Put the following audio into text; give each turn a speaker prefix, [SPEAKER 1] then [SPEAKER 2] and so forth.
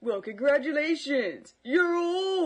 [SPEAKER 1] Well, congratulations! You're old!